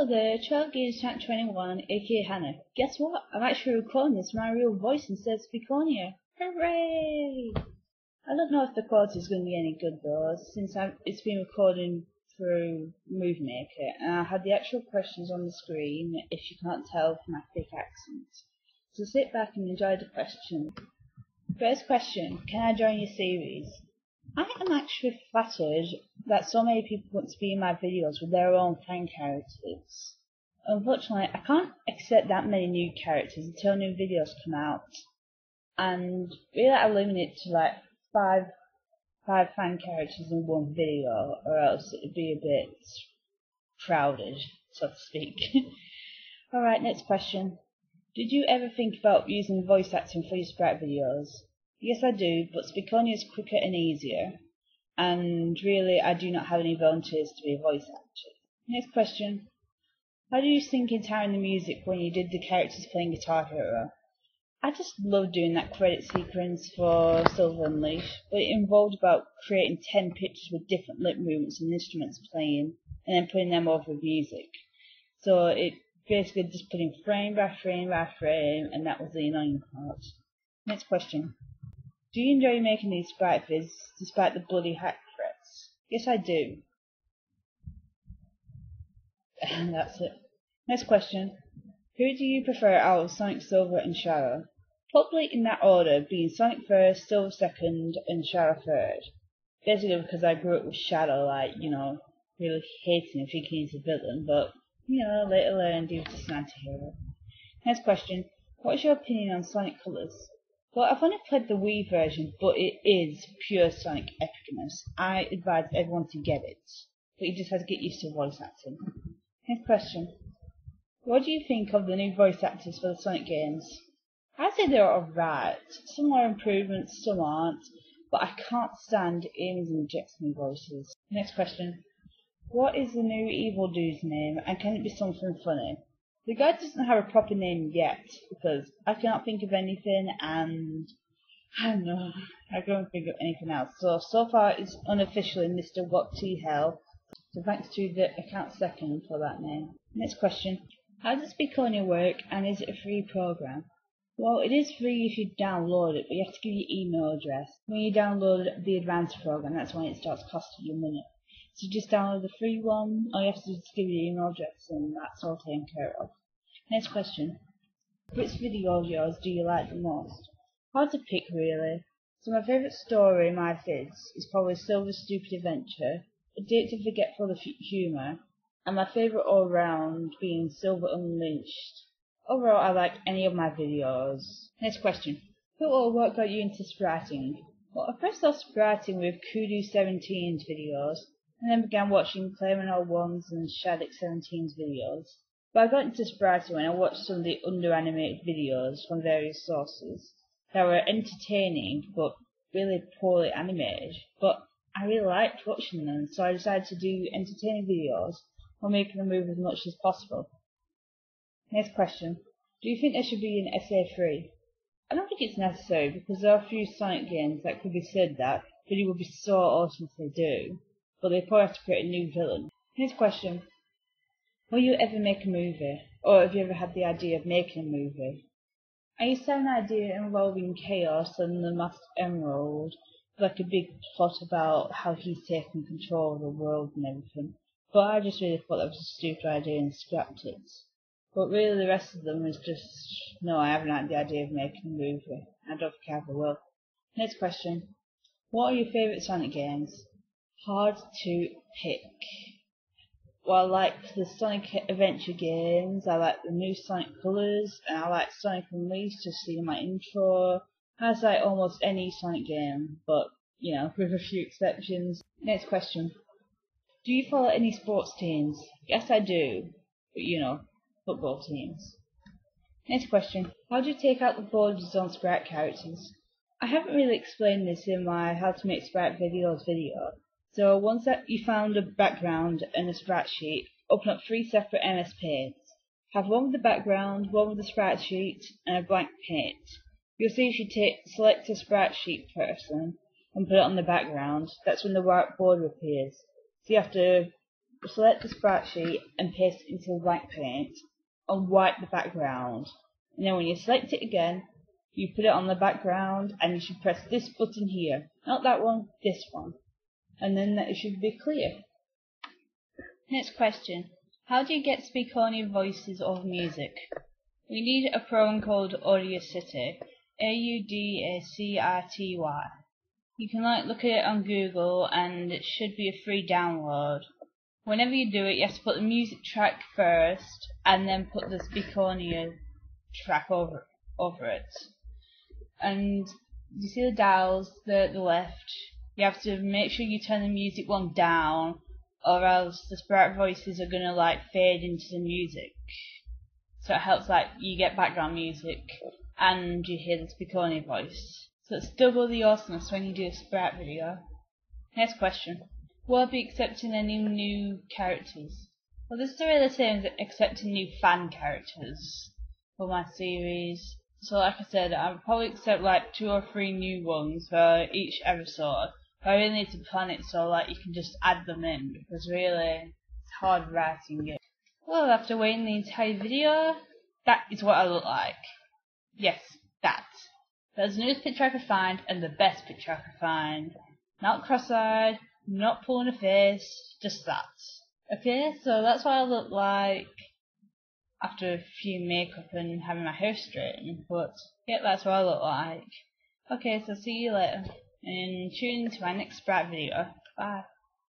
Hello there, 12gameschamp21, aka Hannah. Guess what? I'm actually recording this my real voice instead of Speakonia. Hooray! I don't know if the quality is going to be any good though, since I've, it's been recording through Movie Maker, and I had the actual questions on the screen if you can't tell from my thick accent. So sit back and enjoy the question. First question, can I join your series? I am actually flattered that so many people want to be in my videos with their own fan characters. Unfortunately, I can't accept that many new characters until new videos come out. And really I limit it to like five five fan characters in one video or else it'd be a bit crowded, so to speak. Alright, next question. Did you ever think about using voice acting for your sprite videos? Yes, I do, but Speakonia is quicker and easier. And really, I do not have any volunteers to be a voice actor. Next question. How do you think in time the music when you did the characters playing Guitar Hero? I just loved doing that credit sequence for Silver Unleashed, but it involved about creating 10 pictures with different lip movements and instruments playing, and then putting them over with music. So it basically just putting frame by frame by frame, and that was the annoying part. Next question. Do you enjoy making these sprite vids despite the bloody hack threats? Yes, I do. And that's it. Next question. Who do you prefer out of Sonic Silver and Shadow? Probably in that order, being Sonic first, Silver second, and Shadow third. Basically because I grew up with Shadow, like, you know, really hating him, thinking he's a villain, but, you know, later learned he was just an anti-hero. Next question. What's your opinion on Sonic Colors? Well, I've only played the Wii version, but it is pure Sonic epicness. I advise everyone to get it, but you just have to get used to voice acting. Next question. What do you think of the new voice actors for the Sonic games? I'd say they're alright. Some are improvements, some aren't, but I can't stand Amy's and Jackson voices. Next question. What is the new evil dude's name, and can it be something funny? The guy doesn't have a proper name yet because I cannot think of anything and I don't know, I can't think of anything else. So, so far it's unofficially Mr. What T Hell. So thanks to the account second for that name. Next question. How does Speakonia work and is it a free program? Well, it is free if you download it, but you have to give your email address. When you download the advanced program, that's when it starts costing you money. So just download the free one, or you have to just give your email address and that's all taken care of. Next question. Which video of yours do you like the most? Hard to pick really. So my favourite story in my vids is probably Silver's Stupid Adventure, Addicted Forgetful of Humour, and my favourite all round being Silver Unleashed. Overall I like any of my videos. Next question. Who or what got you into spriting? Well, I first started spriting with Kudu17's videos, and then began watching Clayman01's and Shadix17's videos. But I got into spriting when I watched some of the under-animated videos from various sources that were entertaining but really poorly animated. But I really liked watching them, so I decided to do entertaining videos while making them move as much as possible. Next question. Do you think there should be an SA3? I don't think it's necessary because there are a few Sonic games that could be said that, but it would be so awesome if they do but they probably have to create a new villain. Next question. Will you ever make a movie? Or have you ever had the idea of making a movie? I used to have an idea involving Chaos and the Master Emerald, like a big plot about how he's taking control of the world and everything. But I just really thought that was a stupid idea and scrapped it. But really the rest of them is just, no, I haven't had the idea of making a movie. I don't think I ever will. Next question. What are your favourite Sonic games? Hard to pick. Well, I like the Sonic Adventure games, I like the new Sonic Colors, and I like Sonic Unleashed to see my intro. I like almost any Sonic game, but, you know, with a few exceptions. Next question. Do you follow any sports teams? Yes, I do. But, you know, football teams. Next question. How do you take out the borders on Sprite characters? I haven't really explained this in my How to Make Sprite Videos video, so once that you found a background and a sprite sheet, open up three separate MS Paints. Have one with the background, one with the sprite sheet, and a blank paint. You'll see if you take, select a sprite sheet person and put it on the background, that's when the white border appears. So you have to select the sprite sheet and paste it into white paint and wipe the background. And then when you select it again, you put it on the background and you should press this button here. Not that one, this one. And then it should be clear. Next question. How do you get Speakonia voices of music? We need a program called Audacity. A-U-D-A-C-I-T-Y. You can like look at it on Google and it should be a free download. Whenever you do it, you have to put the music track first and then put the Speakonia track over over it. And you see the dials, the the left. You have to make sure you turn the music one down, or else the sprite voices are gonna like fade into the music. So it helps like you get background music and you hear the Speakonia voice. So it's double the awesomeness when you do a sprite video. Next question. Will I be accepting any new characters? Well, this is really the same as accepting new fan characters for my series. So like I said, I'll probably accept like two or three new ones for each episode. Need to plan it so like you can just add them in because really it's hard writing it. Well, after waiting the entire video, that is what I look like. Yes, that. That's the newest picture I could find and the best picture I could find. Not cross-eyed, not pulling a face, just that. Okay, so that's what I look like after a few makeup and having my hair straightened, but yeah, that's what I look like. Okay, so see you later, and tune into my next Sprite video. Bye.